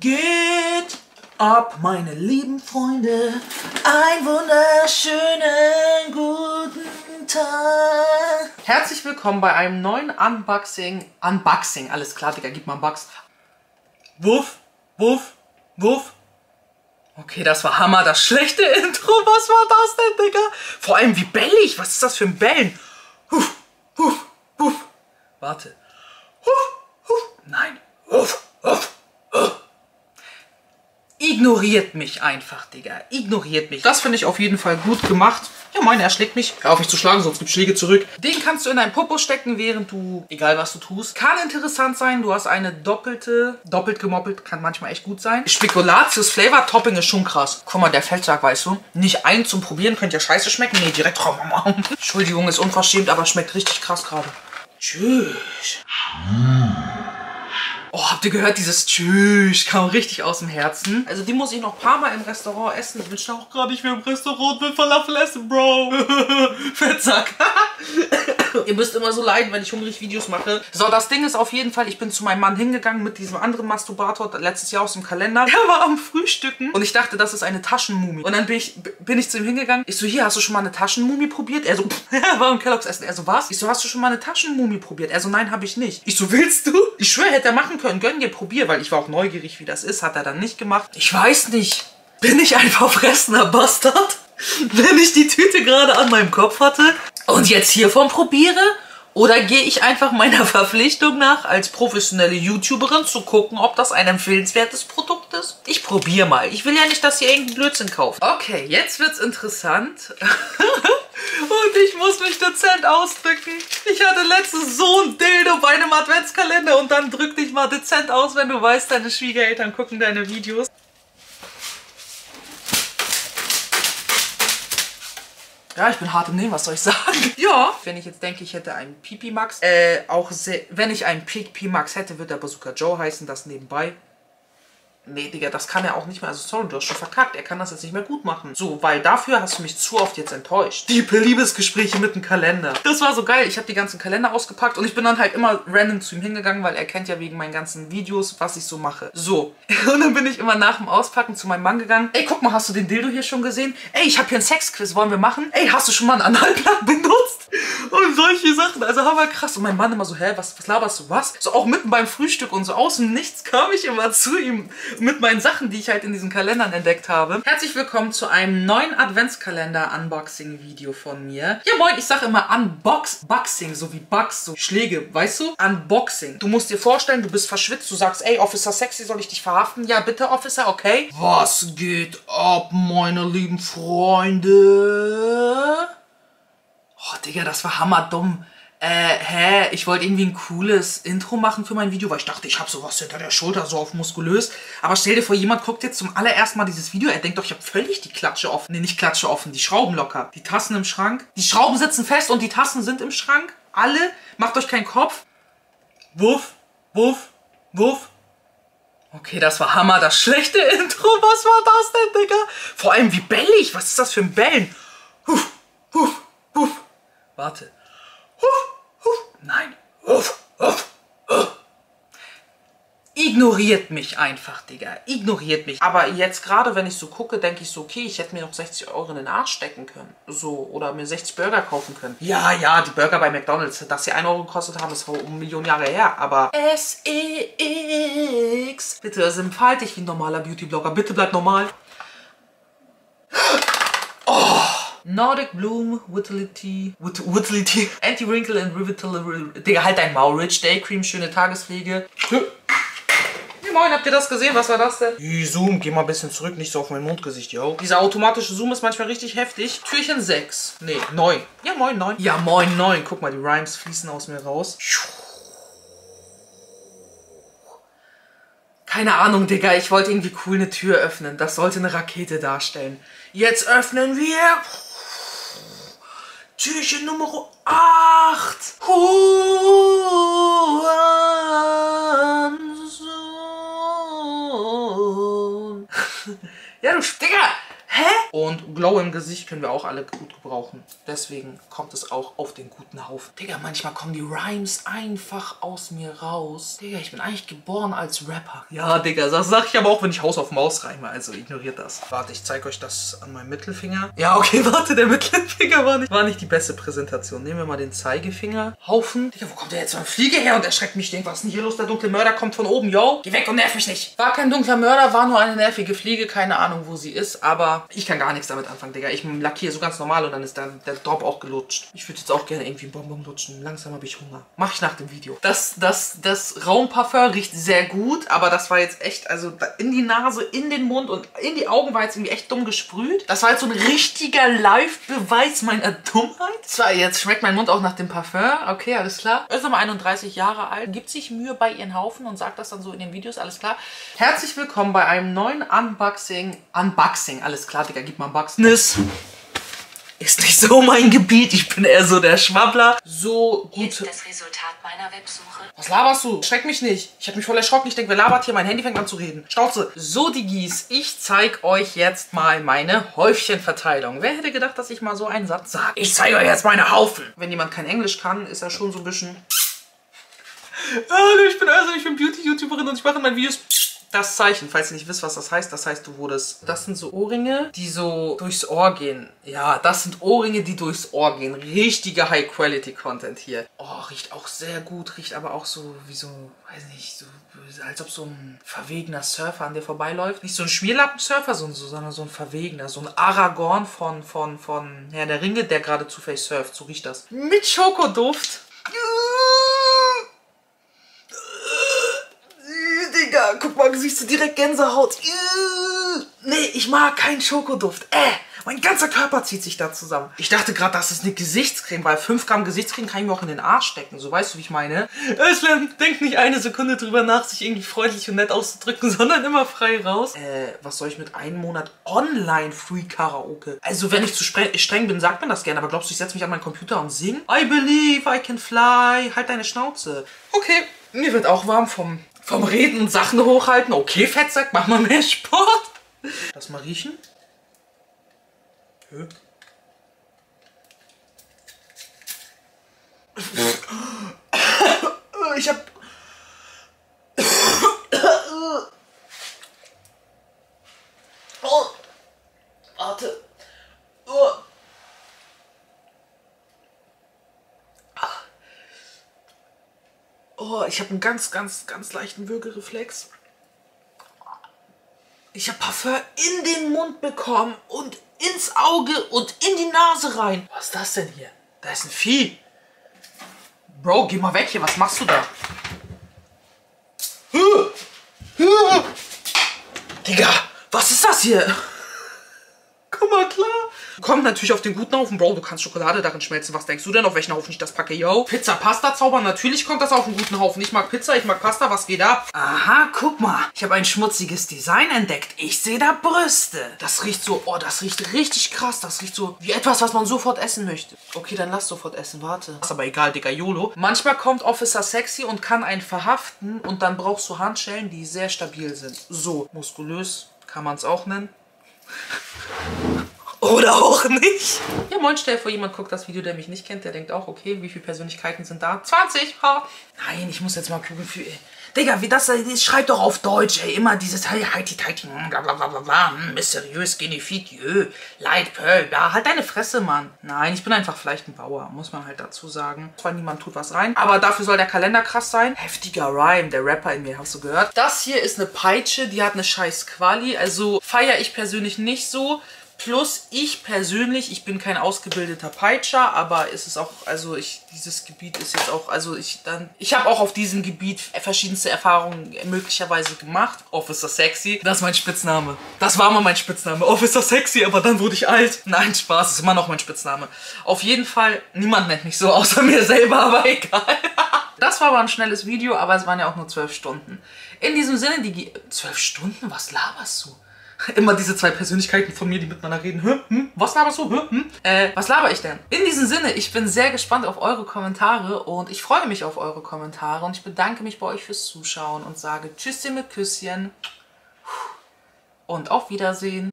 geht ab, meine lieben Freunde? Ein wunderschönen guten Tag. Herzlich willkommen bei einem neuen Unboxing. Unboxing, alles klar, Digga, gib mal einen Bugs. Wuff, wuff, wuff. Okay, das war Hammer, das schlechte Intro. Was war das denn, Digga? Vor allem wie bellig. Was ist das für ein Bellen? Huff, huff, huff. Warte. Huff, huff. Nein. Huff, huff, huff. Ignoriert mich einfach, Digga. Ignoriert mich. Das finde ich auf jeden Fall gut gemacht. Ja, moin, er schlägt mich. Hör auf mich zu schlagen, sonst gibt Schläge zurück. Den kannst du in dein Popo stecken, während du, egal was du tust. Kann interessant sein. Du hast eine doppelte, doppelt gemoppelt, kann manchmal echt gut sein. Spekulatius Flavor Topping ist schon krass. Guck mal, der Feldsack, weißt du? Nicht ein zum Probieren, könnte ja scheiße schmecken. Nee, direkt. Entschuldigung, ist unverschämt, aber schmeckt richtig krass gerade. Tschüss. Oh, habt ihr gehört, dieses Tschüss kam richtig aus dem Herzen. Also die muss ich noch ein paar Mal im Restaurant essen. Ich wünsche auch gerade, ich wäre im Restaurant mit Falafel essen, Bro. Fettsack. ihr müsst immer so leiden, wenn ich hungrig Videos mache. So, das Ding ist auf jeden Fall, ich bin zu meinem Mann hingegangen mit diesem anderen Masturbator, letztes Jahr aus dem Kalender. Er war am Frühstücken und ich dachte, das ist eine Taschenmumie. Und dann bin ich, bin ich zu ihm hingegangen. Ich so, hier, hast du schon mal eine Taschenmumie probiert? Er so, war im Kelloggs essen. Er so, was? Ich so, hast du schon mal eine Taschenmumie probiert? Er so, nein, habe ich nicht. Ich so, willst du? Ich schwöre, hätte er machen können. Gönn dir, probier, weil ich war auch neugierig, wie das ist. Hat er dann nicht gemacht. Ich weiß nicht. Bin ich ein verfressener Bastard? Wenn ich die Tüte gerade an meinem Kopf hatte und jetzt hiervon probiere? Oder gehe ich einfach meiner Verpflichtung nach, als professionelle YouTuberin zu gucken, ob das ein empfehlenswertes Produkt ist? Ich probiere mal. Ich will ja nicht, dass ihr irgendeinen Blödsinn kauft. Okay, jetzt wird's interessant. Und ich muss mich dezent ausdrücken. Ich hatte letztens so ein Dildo bei einem Adventskalender und dann drück dich mal dezent aus, wenn du weißt, deine Schwiegereltern gucken deine Videos. Ja, ich bin hart im Nehmen, was soll ich sagen? Ja. Wenn ich jetzt denke, ich hätte einen Pipi Max, äh, auch sehr, wenn ich einen Pipi Max hätte, wird der Bazooka Joe heißen, das nebenbei. Nee, Digga, das kann er auch nicht mehr. Also, sorry, du hast schon verkackt. Er kann das jetzt nicht mehr gut machen. So, weil dafür hast du mich zu oft jetzt enttäuscht. Diepe Liebesgespräche mit dem Kalender. Das war so geil. Ich habe die ganzen Kalender ausgepackt und ich bin dann halt immer random zu ihm hingegangen, weil er kennt ja wegen meinen ganzen Videos, was ich so mache. So. Und dann bin ich immer nach dem Auspacken zu meinem Mann gegangen. Ey, guck mal, hast du den Dildo hier schon gesehen? Ey, ich habe hier ein Sexquiz. Wollen wir machen? Ey, hast du schon mal einen Analplug benutzt? Und solche Sachen. Also, hammer krass. Und mein Mann immer so, hä, was, was laberst du, was? So auch mitten beim Frühstück und so aus dem Nichts kam ich immer zu ihm mit meinen Sachen, die ich halt in diesen Kalendern entdeckt habe. Herzlich willkommen zu einem neuen Adventskalender-Unboxing-Video von mir. Ja moin, ich sage immer Unbox, Boxing, so wie Bugs, so Schläge, weißt du? Unboxing. Du musst dir vorstellen, du bist verschwitzt, du sagst, ey, Officer Sexy, soll ich dich verhaften? Ja, bitte, Officer, okay? Was geht ab, meine lieben Freunde? Oh, Digga, das war hammerdumm. Äh, hä? Ich wollte irgendwie ein cooles Intro machen für mein Video, weil ich dachte, ich habe sowas hinter der Schulter, so auf muskulös. Aber stell dir vor, jemand guckt jetzt zum allerersten Mal dieses Video, er denkt doch, ich habe völlig die Klatsche offen. Nee, nicht Klatsche offen, die Schrauben locker. Die Tassen im Schrank. Die Schrauben sitzen fest und die Tassen sind im Schrank. Alle. Macht euch keinen Kopf. Wuff, wuff, wuff. Okay, das war Hammer, das schlechte Intro. Was war das denn, Digga? Vor allem wie bellig. Was ist das für ein Bellen? Huff, huff, huff. Warte. Huff. Nein. Huff, huff, huff. Ignoriert mich einfach, Digga. Ignoriert mich. Aber jetzt gerade, wenn ich so gucke, denke ich so, okay, ich hätte mir noch 60 Euro in den Arsch stecken können. So, oder mir 60 Burger kaufen können. Ja, ja, die Burger bei McDonalds, dass sie 1 Euro gekostet haben, ist vor um Millionen Jahre her. Aber S-E-X. Bitte, sind verhalte dich wie ein normaler Beauty-Blogger. Bitte bleib normal. Nordic Bloom, Vitality, Vit Vitality, Anti-Wrinkle and Rivetal, Digga, halt dein Maul, Rich Day Cream, schöne Tagespflege. Ja, moin, habt ihr das gesehen? Was war das denn? Die Zoom, geh mal ein bisschen zurück, nicht so auf mein Mundgesicht, yo. Dieser automatische Zoom ist manchmal richtig heftig. Türchen 6. Nee, 9. Ja, moin, 9. Ja, moin, 9. Guck mal, die Rhymes fließen aus mir raus. Keine Ahnung, Digga, ich wollte irgendwie cool eine Tür öffnen. Das sollte eine Rakete darstellen. Jetzt öffnen wir... Türchen Nummer 8. Hurensohn. Ja, du Spicker! Hä? Und Glow im Gesicht können wir auch alle gut gebrauchen. Deswegen kommt es auch auf den guten Haufen. Digga, manchmal kommen die Rhymes einfach aus mir raus. Digga, ich bin eigentlich geboren als Rapper. Ja, Digga, das sag ich aber auch, wenn ich Haus auf Maus reime. Also ignoriert das. Warte, ich zeige euch das an meinem Mittelfinger. Ja, okay, warte, der Mittelfinger war nicht, war nicht die beste Präsentation. Nehmen wir mal den Zeigefinger. Haufen. Digga, wo kommt der jetzt ein Fliege her und erschreckt mich? Ich denk, was ist denn hier los? Der dunkle Mörder kommt von oben, yo. Geh weg und nerv mich nicht. War kein dunkler Mörder, war nur eine nervige Fliege. Keine Ahnung, wo sie ist. Aber ich kann gar nichts damit anfangen, Digga. Ich lackiere so ganz normal und dann ist dann der Drop auch gelutscht. Ich würde jetzt auch gerne irgendwie einen Bonbon lutschen. Langsam habe ich Hunger. Mach ich nach dem Video. Das, das, das Raumparfum riecht sehr gut, aber das war jetzt echt, also in die Nase, in den Mund und in die Augen war jetzt irgendwie echt dumm gesprüht. Das war jetzt so ein richtiger Live-Beweis meiner Dummheit. Zwar, jetzt schmeckt mein Mund auch nach dem Parfum. Okay, alles klar. Ist aber 31 Jahre alt, gibt sich Mühe bei ihren Haufen und sagt das dann so in den Videos, alles klar. Herzlich willkommen bei einem neuen Unboxing. Unboxing, alles klar, Digga, gib mal Unboxing. Ist nicht so mein Gebiet, ich bin eher so der Schwabbler. So gut. Jetzt das Resultat meiner Websuche. Was laberst du? Schreck mich nicht. Ich habe mich voll erschrocken. Ich denke, wer labert hier? Mein Handy fängt an zu reden. Schnauze. So, Digis, ich zeig euch jetzt mal meine Häufchenverteilung. Wer hätte gedacht, dass ich mal so einen Satz sage? Ich zeige euch jetzt meine Haufen. Wenn jemand kein Englisch kann, ist er schon so ein bisschen... Hallo, ich bin also, ich bin Beauty-YouTuberin und ich mache in meinen Videos das Zeichen, falls ihr nicht wisst, was das heißt, das heißt, du wurdest... Das sind so Ohrringe, die so durchs Ohr gehen. Ja, das sind Ohrringe, die durchs Ohr gehen. Richtiger High-Quality-Content hier. Oh, riecht auch sehr gut, riecht aber auch so wie so, weiß nicht, so als ob so ein verwegener Surfer an dir vorbeiläuft. Nicht so ein Schmierlappen-Surfer, so, sondern so ein verwegener, so ein Aragorn von, von, von Herr der Ringe, der gerade zufällig surft. So riecht das. Mit Schokoduft. Digga, guck mal, siehst du direkt Gänsehaut. Nee, ich mag keinen Schokoduft. Äh, mein ganzer Körper zieht sich da zusammen. Ich dachte gerade, das ist eine Gesichtscreme, weil 5 Gramm Gesichtscreme kann ich mir auch in den Arsch stecken. So weißt du, wie ich meine? Özlem, denk nicht eine Sekunde drüber nach, sich irgendwie freundlich und nett auszudrücken, sondern immer frei raus. Äh, was soll ich mit einem Monat Online-Free-Karaoke? Also, wenn ich zu streng bin, sagt man das gerne, aber glaubst du, ich setze mich an meinen Computer und sing? I believe I can fly. Halt deine Schnauze. Okay, mir wird auch warm vom vom Reden und Sachen hochhalten. Okay, Fettsack, mach mal mehr Sport. Lass mal riechen. Ich hab... Oh, ich habe einen ganz, ganz, ganz leichten Würgereflex. Ich habe Parfum in den Mund bekommen und ins Auge und in die Nase rein. Was ist das denn hier? Da ist ein Vieh. Bro, geh mal weg hier. Was machst du da? Digga, was ist das hier? Kommt natürlich auf den guten Haufen. Bro, du kannst Schokolade darin schmelzen. Was denkst du denn, auf welchen Haufen ich das packe? Yo. Pizza, Pasta zaubern. Natürlich kommt das auf einen guten Haufen. Ich mag Pizza, ich mag Pasta. Was geht ab? Aha, guck mal. Ich habe ein schmutziges Design entdeckt. Ich sehe da Brüste. Das riecht so, oh, das riecht richtig krass. Das riecht so wie etwas, was man sofort essen möchte. Okay, dann lass sofort essen. Warte. Ist aber egal, Digga, YOLO. Manchmal kommt Officer Sexy und kann einen verhaften und dann brauchst du Handschellen, die sehr stabil sind. So, muskulös kann man es auch nennen. Oder auch nicht. Ja, moin, stell vor, jemand guckt das Video, der mich nicht kennt. Der denkt auch, okay, wie viele Persönlichkeiten sind da? 20, ha. Nein, ich muss jetzt mal gucken für... Digga, wie das, das schreibt doch auf Deutsch, ey. Immer dieses hey, heiti, heiti, bla bla bla bla bla, mysteriös, genefitieux, light, pearl, bla. Halt deine Fresse, Mann. Nein, ich bin einfach vielleicht ein Bauer, muss man halt dazu sagen. Zwar niemand tut was rein, aber dafür soll der Kalender krass sein. Heftiger Rhyme, der Rapper in mir, hast du gehört? Das hier ist eine Peitsche, die hat eine scheiß Quali, also feiere ich persönlich nicht so. Plus ich persönlich, ich bin kein ausgebildeter Peitscher, aber es ist auch, also ich, dieses Gebiet ist jetzt auch, also ich dann, ich habe auch auf diesem Gebiet verschiedenste Erfahrungen möglicherweise gemacht. Officer Sexy, das ist mein Spitzname. Das war mal mein Spitzname. Officer Sexy, aber dann wurde ich alt. Nein, Spaß, ist immer noch mein Spitzname. Auf jeden Fall, niemand nennt mich so, außer mir selber, aber egal. Das war aber ein schnelles Video, aber es waren ja auch nur zwölf Stunden. In diesem Sinne, die... Zwölf Stunden? Was laberst du? Immer diese zwei Persönlichkeiten von mir, die miteinander reden. Hm, hm, was laberst du? Hm, hm. Äh, was laber ich denn? In diesem Sinne, ich bin sehr gespannt auf eure Kommentare und ich freue mich auf eure Kommentare und ich bedanke mich bei euch fürs Zuschauen und sage Tschüsschen mit Küsschen und auf Wiedersehen.